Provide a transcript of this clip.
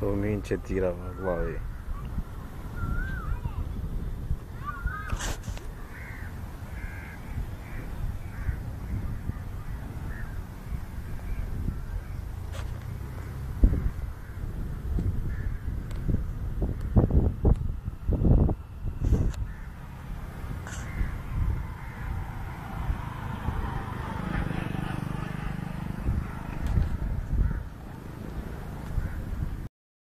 Lumini ce tira, Vlad.